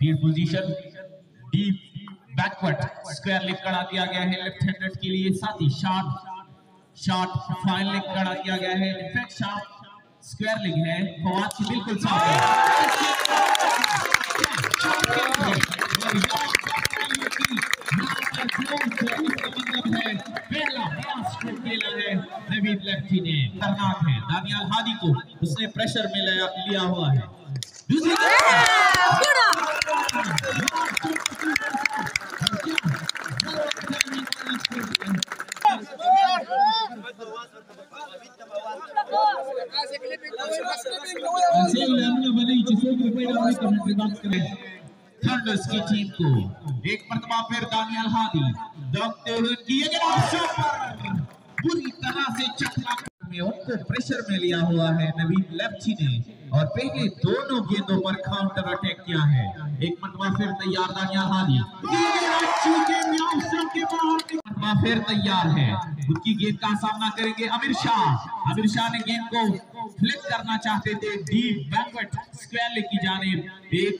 Field position deep backward square leg करा दिया गया है लेफ़्ट हैंडेड के लिए साथ ही शॉट शॉट फाइन लेग करा दिया गया है इनफैक्ट शॉट स्क्वायर लेग है, फवाद बिल्कुल साफ़ है। खतरनाक है। दानियाल हादी को उसने प्रेशर में लिया हुआ है। दूसरी थंडर्स की टीम को एक फिर दानियाल हादी दौड़ते हुए पूरी तरह से चकला में उनको प्रेशर में लिया हुआ है नवीन लेफ्टी ने और पहले दोनों गेंदों पर काउंटर अटैक किया है एक मरतबा फिर तैयार दानियाल हादी मरतबा फिर तैयार है। उनकी गेंद का सामना करेंगे अमीर शाह। अमीर शाह ने गेंद को फ्लिप करना चाहते थे। डीप बैकवर्ड स्क्वायर लेग की जाने। एक